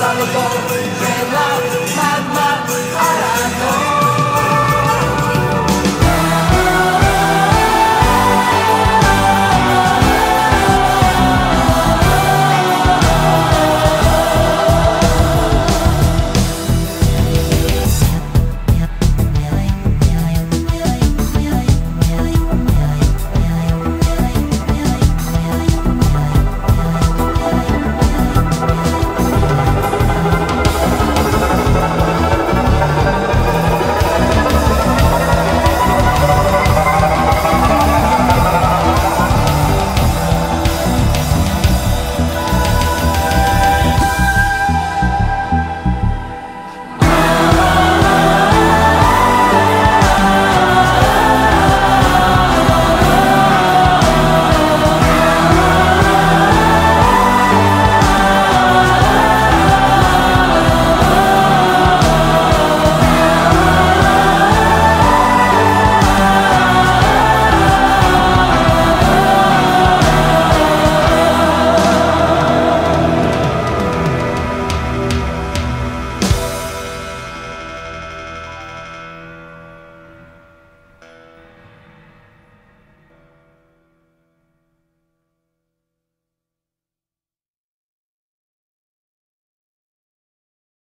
Sorrowful, red light, mad, mad, mad.